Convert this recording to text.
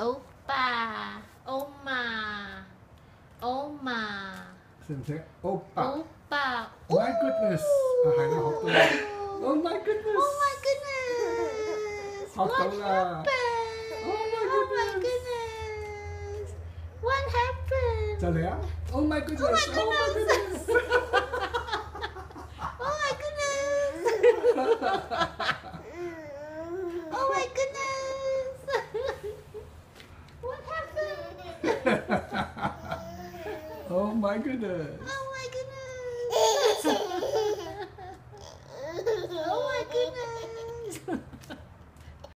오빠 xem xem, 선생 오빠 oh My goodness. À, Hải Nam học tốt lắm Oh my goodness. Oh my goodness. Học tốt lắm Oh my oh goodness. What happened? Chào lẽ Oh my goodness. Oh my oh goodness. my goodness. Oh my goodness. oh my goodness.